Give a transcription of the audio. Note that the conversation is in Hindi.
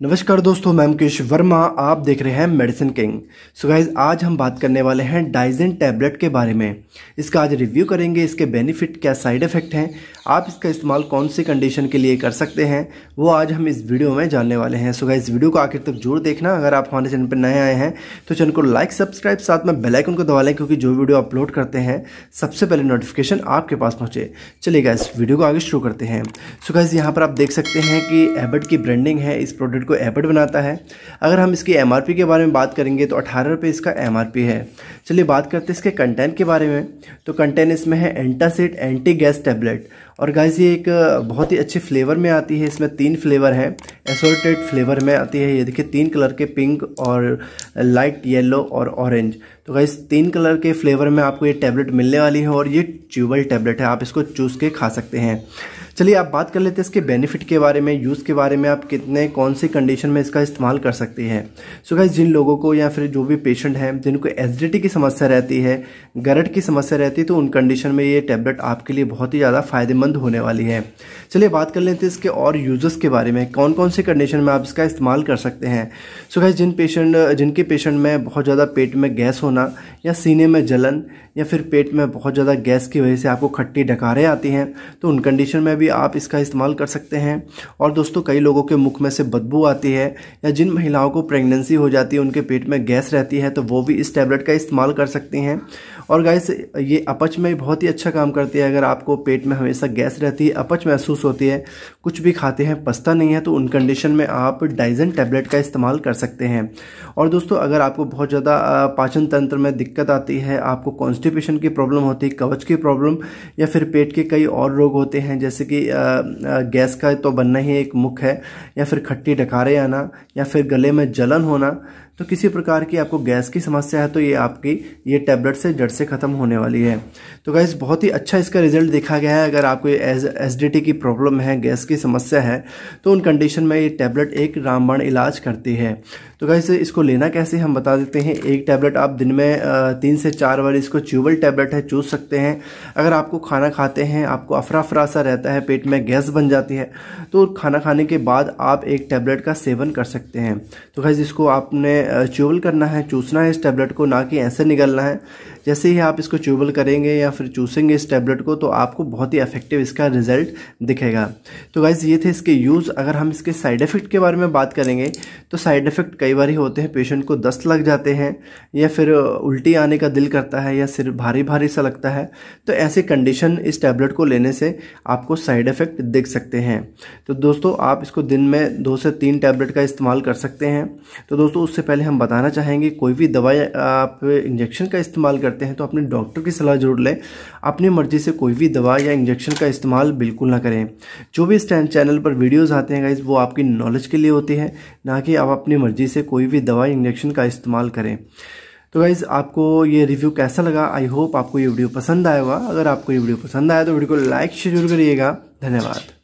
नमस्कार दोस्तों, मैं मुकेश वर्मा, आप देख रहे हैं मेडिसिन किंग सो गाइज़ आज हम बात करने वाले हैं डाइजिन टैबलेट के बारे में। इसका आज रिव्यू करेंगे, इसके बेनिफिट क्या साइड इफ़ेक्ट हैं, आप इसका इस्तेमाल कौन सी कंडीशन के लिए कर सकते हैं, वो आज हम इस वीडियो में जानने वाले हैं। सो गाइज़ वीडियो को आखिर तक ज़रूर देखना, अगर आप हमारे चैनल पर नए आए हैं तो चैनल को लाइक सब्सक्राइब साथ में बेलाइकन को दबा लें, क्योंकि जो वीडियो अपलोड करते हैं, सबसे पहले नोटिफिकेशन आपके पास पहुँचे। चलिए इस वीडियो को आगे शुरू करते हैं। सो गाइज़ यहाँ पर आप देख सकते हैं कि एबड की ब्रांडिंग है, इस प्रोडक्ट को एबड बनाता है। है अगर हम इसकी एमआरपी के बारे में बात करेंगे तो अठारह रुपये इसका एमआरपी है। चलिए बात करते हैं इसके कंटेंट के बारे में। तो कंटेंट इसमें है एंटासिड एंटी गैस टेबलेट और गाइस ये एक बहुत ही अच्छे फ्लेवर में आती है। इसमें तीन फ्लेवर है। एसोर्टेड फ्लेवर में आती है। ये देखिए, तीन कलर के पिंक और लाइट येलो और ऑरेंज तो गाइस, तीन कलर के फ्लेवर में आपको ये टैबलेट मिलने वाली है और ये ट्यूबल टैबलेट है। आप इसको चूज़ के खा सकते हैं। चलिए, आप बात कर लेते हैं इसके बेनिफिट के बारे में, यूज़ के बारे में। आप कितने, कौन सी कंडीशन में इसका इस्तेमाल कर सकते हैं? सो गाइस जिन लोगों को या फिर जो भी पेशेंट हैं, जिनको एसिडिटी की समस्या रहती है गरट की समस्या रहती है तो उन कंडीशन में ये टैबलेट आपके लिए बहुत ही ज़्यादा फ़ायदेमंद होने वाली है। चलिए, बात कर लेते हैं इसके और यूज़र्स के बारे में। कौन कौन से कंडीशन में आप इसका इस्तेमाल कर सकते हैं? सो गाइस जिन पेशेंट जिनके पेशेंट में बहुत ज़्यादा पेट में गैस होना या सीने में जलन या फिर पेट में बहुत ज़्यादा गैस की वजह से आपको खट्टी डकारें आती हैं तो उन कंडीशन में भी आप इसका इस्तेमाल कर सकते हैं। और दोस्तों, कई लोगों के मुख में से बदबू आती है या जिन महिलाओं को प्रेगनेंसी हो जाती है, उनके पेट में गैस रहती है तो वो भी इस टैबलेट का इस्तेमाल कर सकती हैं। और गैस ये अपच में बहुत ही अच्छा काम करती है। अगर आपको पेट में हमेशा गैस रहती है, अपच महसूस होती है, कुछ भी खाते हैं पछता नहीं है तो उन कंडीशन में आप डाइजन टैबलेट का इस्तेमाल कर सकते हैं। और दोस्तों, अगर आपको बहुत ज़्यादा पाचन तंत्र में दिक्कत आती है, आपको कॉन्स्टिपेशन की प्रॉब्लम होती है कवच की प्रॉब्लम या फिर पेट के कई और रोग होते हैं, जैसे कि गैस का तो बनना ही एक मुख है, या फिर खट्टी डकारे आना, या फिर गले में जलन होना तो किसी प्रकार की आपको गैस की समस्या है तो ये आपकी, ये टैबलेट से जड़ से ख़त्म होने वाली है। तो गैस बहुत ही अच्छा इसका रिज़ल्ट देखा गया है। अगर आपको एस डी की प्रॉब्लम है, गैस की समस्या है तो उन कंडीशन में ये टैबलेट एक रामबाण इलाज करती है। तो गैस इसको लेना कैसे, हम बता देते हैं। एक टैबलेट आप दिन में तीन से चार बार इसको च्यूबल टैबलेट है चूस सकते हैं। अगर आपको खाना खाते हैं, आपको अफरा अफरा सा रहता है, पेट में गैस बन जाती है तो खाना खाने के बाद आप एक टैबलेट का सेवन कर सकते हैं। तो गैस इसको आपने च्यूबल करना है, चूसना है इस टैबलेट को, ना कि ऐसे निकलना है। जैसे ही आप इसको च्यूबल करेंगे या फिर चूसेंगे इस टैबलेट को तो आपको बहुत ही इफ़ेक्टिव इसका रिज़ल्ट दिखेगा। तो गाइज़ ये थे इसके यूज़ अगर हम इसके साइड इफ़ेक्ट के बारे में बात करेंगे तो साइड इफ़ेक्ट कई बार ही होते हैं। पेशेंट को दस्त लग जाते हैं या फिर उल्टी आने का दिल करता है या सिर भारी भारी सा लगता है। तो ऐसी कंडीशन इस टैबलेट को लेने से आपको साइड इफ़ेक्ट दिख सकते हैं। तो दोस्तों, आप इसको दिन में दो से तीन टैबलेट का इस्तेमाल कर सकते हैं। तो दोस्तों, उससे पहले हम बताना चाहेंगे, कोई भी दवाई आप इंजेक्शन का इस्तेमाल करते हैं तो अपने डॉक्टर की सलाह ज़रूर लें। अपनी मर्ज़ी से कोई भी दवा या इंजेक्शन का इस्तेमाल बिल्कुल ना करें। जो भी इस चैनल पर वीडियोज़ आते हैं गाइज़ वो आपकी नॉलेज के लिए होती है, ना कि आप अपनी मर्ज़ी से कोई भी दवा इंजेक्शन का इस्तेमाल करें। तो गाइज़ आपको ये रिव्यू कैसा लगा? आई होप आपको ये वीडियो पसंद आएगा अगर आपको ये वीडियो पसंद आया तो वीडियो को लाइक शेयर ज़रूर करिएगा। धन्यवाद।